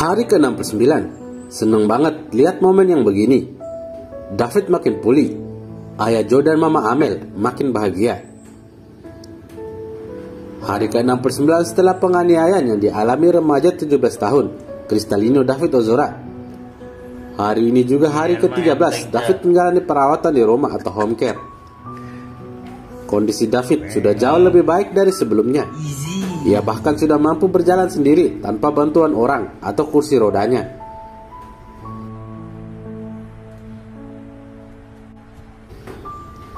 Hari ke-69, seneng banget lihat momen yang begini. David makin pulih, ayah Joe dan mama Amel makin bahagia. Hari ke-69 setelah penganiayaan yang dialami remaja 17 tahun, Kristalino David Ozora. Hari ini juga hari ke-13, David menjalani perawatan di rumah atau home care. Kondisi David sudah jauh lebih baik dari sebelumnya. Ia bahkan sudah mampu berjalan sendiri tanpa bantuan orang atau kursi rodanya.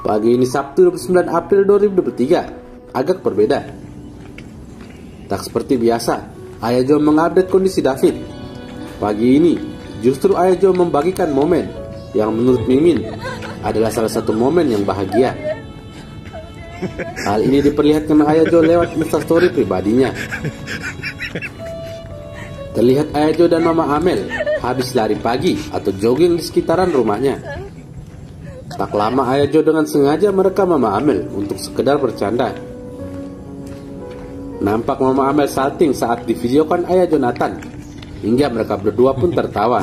Pagi ini Sabtu 29 April 2023 agak berbeda. Tak seperti biasa, Ayah Jo mengupdate kondisi David. Pagi ini, justru Ayah Jo membagikan momen yang menurut Mimin adalah salah satu momen yang bahagia. Hal ini diperlihatkan Ayah Jo lewat instastory pribadinya. Terlihat Ayah Jo dan Mama Amel habis lari pagi atau jogging di sekitaran rumahnya. Tak lama Ayah Jo dengan sengaja merekam Mama Amel untuk sekedar bercanda. Nampak Mama Amel salting saat divideokan Ayah Jonathan, hingga mereka berdua pun tertawa.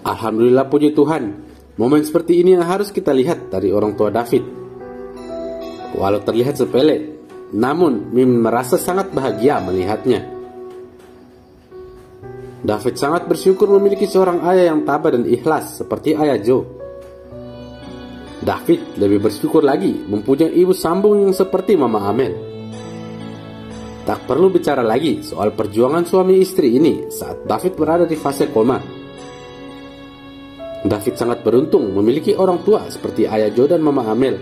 Alhamdulillah puji Tuhan, momen seperti ini yang harus kita lihat dari orang tua David. Walau terlihat sepele, namun Mim merasa sangat bahagia melihatnya. David sangat bersyukur memiliki seorang ayah yang tabah dan ikhlas seperti ayah Joe. David lebih bersyukur lagi mempunyai ibu sambung yang seperti Mama Amel. Tak perlu bicara lagi soal perjuangan suami istri ini saat David berada di fase koma. David sangat beruntung memiliki orang tua seperti ayah Joe dan Mama Amel.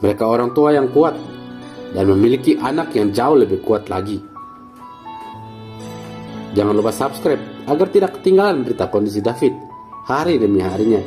Mereka orang tua yang kuat dan memiliki anak yang jauh lebih kuat lagi. Jangan lupa subscribe agar tidak ketinggalan berita kondisi David hari demi harinya.